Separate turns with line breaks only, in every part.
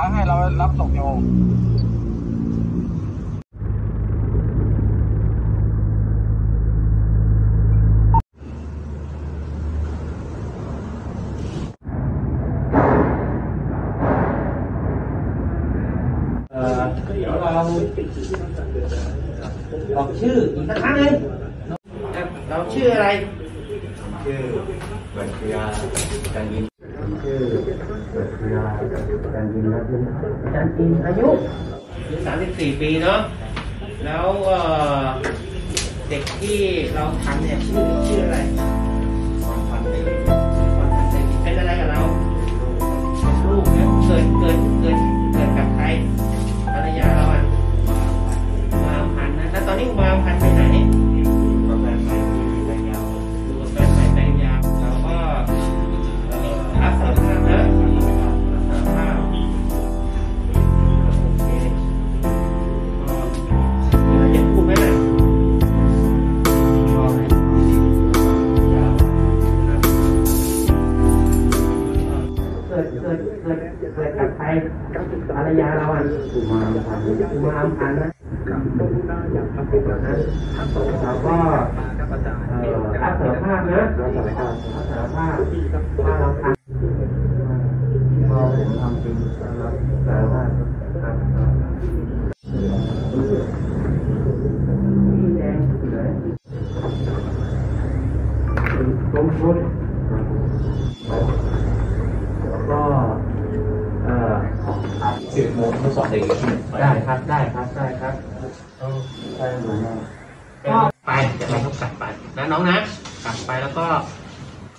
าให้เรารับส่งโยม
เอ่อเดี๋ยวเราบอกชื่ออีกสักครั้งหนึ่งเราชื่ออะไร
ชื่อเบิร์ดเรียการยิน อา
จารย์อินอายุอายุ34 ปีเนาะแล้วเด็กที่เราทำเนี่ยชื่อ กิดเกิดเกิดกับใครภรรยาเราอะ
กุ
มารพัน
ธ์
กุมารพันธ์นะเราก็รับสารภาพนะ
รับสารภาพ
รับสารภาพว่าเราทำ
ก็ผมทำจริงรับสารภาพครับ สิบโมงทดสอบเด็กอีกที
ได้ครับได้ครับได้ครับ
ได้ไหม
ก็ไปเดี๋ยวเราต้องกลับไปนะน้องนะกลับไปแล้วก็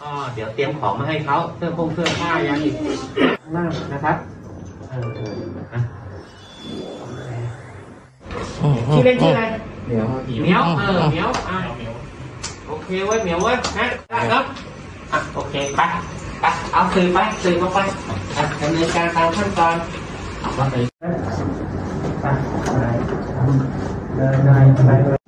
ก็เดี๋ยวเตรียมของมาให้เขาเสื้อผงเสื้อผ้ายังอีกข้างล่างนะครับเออเออนะชื่อเล่นชื่ออะไร
เดี๋ยว
เหมียวเออเหมียวอะโอเคเว้ยเหมียวเว้ยนะได้ครับอะโอเคไปไปเอาสื่อไปสื่อมาไปอะดำเนินการตามขั้นตอน เอาว่าไ